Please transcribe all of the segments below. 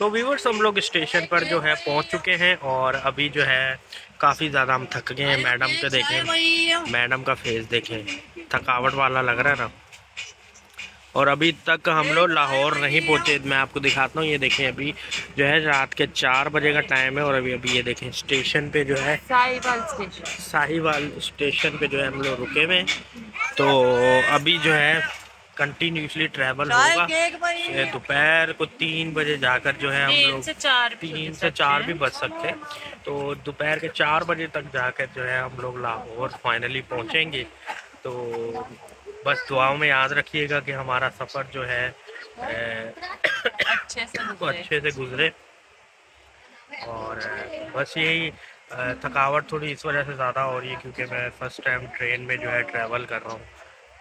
तो व्यूवर्स हम लोग स्टेशन पर जो है पहुँच चुके हैं और अभी जो है काफ़ी ज़्यादा हम थक गए हैं। मैडम के देखें मैडम का फेस देखें थकावट वाला लग रहा है ना। और अभी तक हम लोग लाहौर नहीं पहुँचे मैं आपको दिखाता हूँ ये देखें अभी जो है रात के चार बजे का टाइम है और अभी अभी ये देखें स्टेशन पे जो है साहिवाल स्टेशन साहिवाल स्टेशन पे जो है हम लोग रुके हुए तो अभी जो है कंटिन्यूसली ट्रैवल होगा। दोपहर को तीन बजे जाकर जो है हम लोग चार तीन से चार भी बज सकते हैं। तो दोपहर के चार बजे तक जाकर जो है हम लोग लाहौर फाइनली पहुँचेंगे। तो बस दुआओं में याद रखिएगा कि हमारा सफ़र जो है अच्छे से अच्छे से गुजरे। और बस यही थकावट थोड़ी इस वजह से ज़्यादा हो रही है क्योंकि मैं फ़र्स्ट टाइम ट्रेन में जो है ट्रैवल कर रहा हूँ।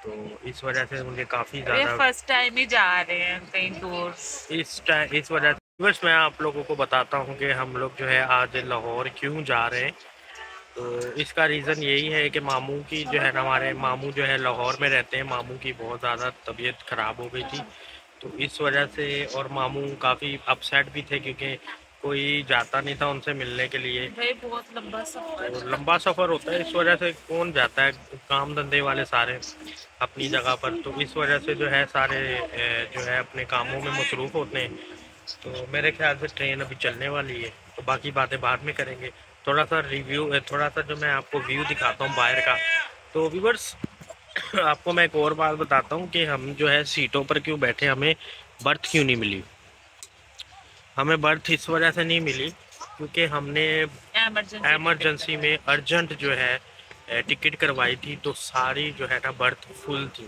तो इस वजह से मुझे काफ़ी ज़्यादा फ़र्स्ट टाइम ही जा रहे हैं कहीं दूर इस टाइम इस वजह से बस मैं आप लोगों को बताता हूँ कि हम लोग जो है आज लाहौर क्यों जा रहे हैं। तो इसका रीज़न यही है कि मामू की जो है ना हमारे मामू जो है लाहौर में रहते हैं। मामू की बहुत ज़्यादा तबीयत ख़राब हो गई थी। तो इस वजह से और मामू काफ़ी अपसेट भी थे क्योंकि कोई जाता नहीं था उनसे मिलने के लिए। बहुत लंबा सफ़र। तो लंबा सफ़र होता है इस वजह से कौन जाता है? काम धंधे वाले सारे अपनी जगह पर। तो इस वजह से जो है सारे जो है अपने कामों में मसरूफ़ होते हैं। तो मेरे ख्याल से ट्रेन अभी चलने वाली है। तो बाकी बातें बाद में करेंगे। थोड़ा सा रिव्यू थोड़ा सा जो मैं आपको व्यू दिखाता हूँ बाहर का। तो व्यूवर्स आपको मैं एक और बात बताता हूँ कि हम जो है सीटों पर क्यों बैठे हमें बर्थ क्यों नहीं मिली? हमें बर्थ इस वजह से नहीं मिली क्योंकि हमने एमरजेंसी में अर्जेंट जो है टिकट करवाई थी तो सारी जो है ना बर्थ फुल थी।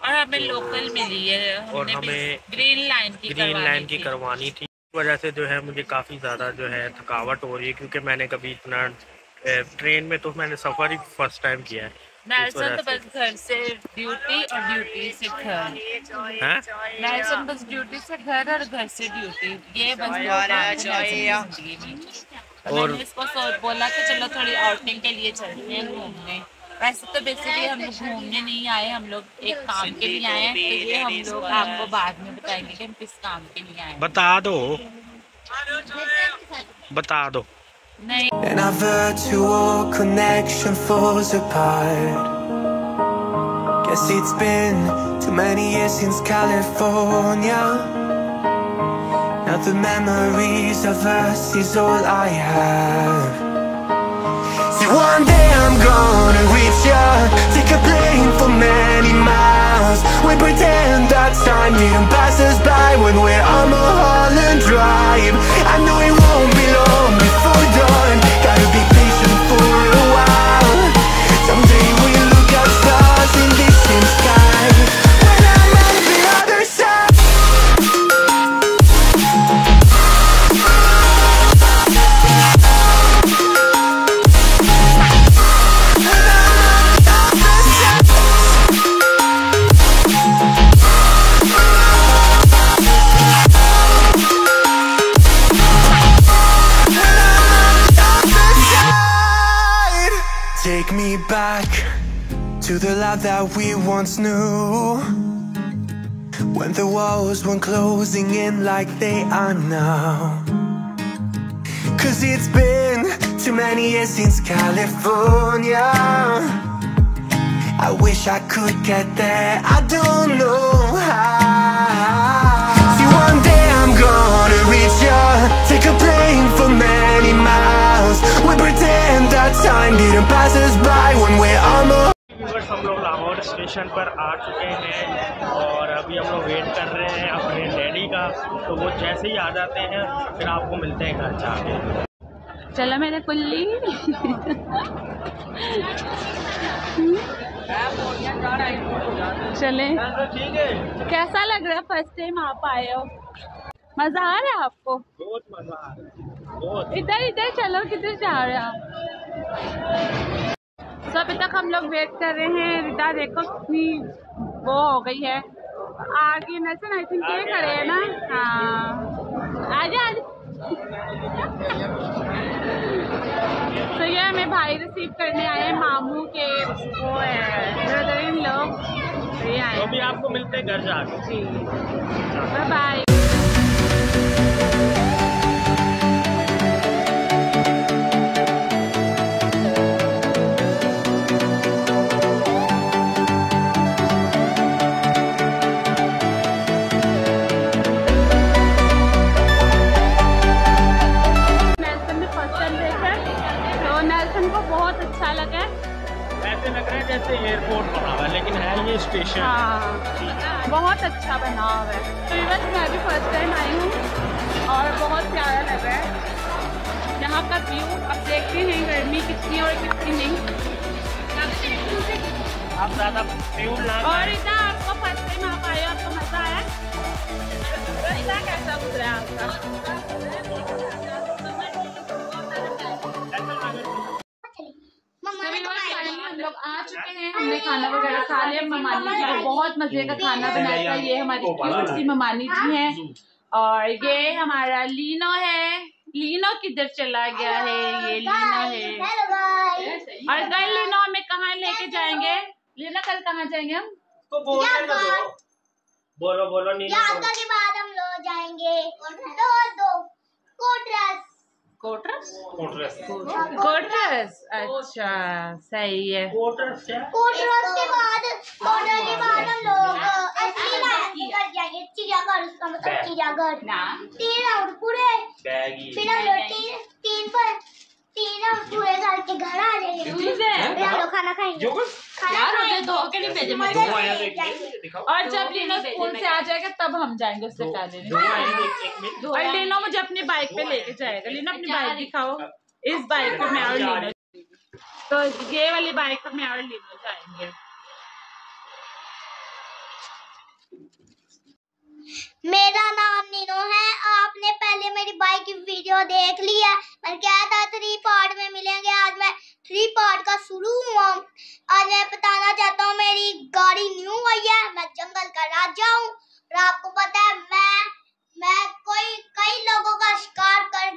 और हमें तो, लोकल मिली है। और हमें ग्रीन लाइन की ग्रीन लाइन की करवानी थी। इस वजह से जो है मुझे काफ़ी ज़्यादा जो है थकावट हो रही है क्योंकि मैंने कभी इतना ट्रेन में तो मैंने सफ़र ही फ़र्स्ट टाइम किया है। नेल्सन तो बस घर से ड्यूटी और ड्यूटी से घर। नेल्सन बस ड्यूटी से घर और घर से ड्यूटी ये बस और इसको सोच बोला कि चलो थोड़ी आउटिंग के लिए चलते हैं घूमने। वैसे तो बेसिकली हम लोग घूमने नहीं आए हम लोग एक काम के लिए आए हैं तो ये हम लोग आपको बाद में बताएँगे कि हम किस काम के लिए आए बता दो। बता दो। And our virtual connection falls apart. Guess it's been too many years since California. Now the memories of us is all I have. See one day I'm gonna reach ya. Take a plane for many miles. We pretend that time didn't pass us by When we're on Mulholland Drive. I know it to the life that we once knew. When the walls weren't closing in like they are now. Cause it's been too many years since California. I wish I could get there, I don't know how that time didn't pass us by When we're almost viewers हम लोग Lahore station पर आ चुके हैं और अभी हम लोग wait कर रहे हैं अपने डैडी का। तो वो जैसे ही आ जाते हैं फिर आपको मिलते हैं घर जाके। चलो मेरे कुल्ली। चले। कैसा लग रहा है? फ़र्स्ट टाइम आप आए हो। मज़ा आ रहा है आपको? बहुत मज़ा आ रहा है इधर इधर चलो किधर जा रहे हैं आप? सो अभी तक हम लोग वेट कर रहे हैं। रिदा देखो कितनी वो हो गई है। आगे नसन आई थिंक ये खड़े हैं ना? हाँ। आजा आज तो ये हमें भाई रिसीव करने आए हैं मामू के वो है ब्रदर इन लोग ये आए तो भी आपको मिलते हैं घर जाके। जी। बाय बाय बहुत अच्छा बना हुआ है। तो इवन मैं भी फ़र्स्ट टाइम आई हूँ और बहुत प्यारा लग रहा है। यहाँ का व्यू अब देखते हैं गर्मी कितनी और कितनी नहीं। आप ज़्यादा और इतना आपको फ़र्स्ट टाइम आप आए आपको मज़ा आया? इतना कैसा गुजरा आपका? हमने खाना वगैरह खा लिया ममानी जी। बहुत मज़े का खाना बनाया था ये हमारी क्यूट सी ममानी जी हैं। और ये हमारा लीनो है। लीनो किधर चला गया है? ये लीनो है। और कल लीनो हमें कहाँ लेके जाएँगे? लीनो कल कहाँ जाएँगे हम? बोलो बोलो नहीं बाद हम लोग जाएँगे। कोटरस कोटरस कोटरस अच्छा सही है। कोटरस कोटरस के बाद कोटरस के बाद हम लोग असली लायन निकल जाएँगे। चिड़ियाघर उसका मतलब चिड़ियाघर। ना। तीन राउंड पूरे। फिर हम लोग तीन तीन पर तीन राउंड पूरे करके घर आ जाएँगे। फिर हम लोग खाना खाएँगे। यार मुझे के लिए भेजे दिखाओ। और जब लीनो स्कूल से आ जाएगा तब हम जाएँगे उससे पहले मिनट और लीनो मुझे अपनी बाइक पे लेके जाएगा। लीनो अपनी बाइक दिखाओ। इस बाइक पे मैं और लीनो तो ये वाली बाइक पे मैं और लीनो जाएँगे मेरा नाम नीनो है। आपने पहले मेरी बाइक की वीडियो देख ली है। मैंने कहा था? थ्री पार्ट में मिलेंगे आज मैं। थ्री पार्ट का शुरू हुआ। आज मैं बताना चाहता हूँ, मेरी गाड़ी न्यू आई है मैं जंगल का राजा हूँ और आपको पता है, मैं मैं कोई, कई लोगों का शिकार कर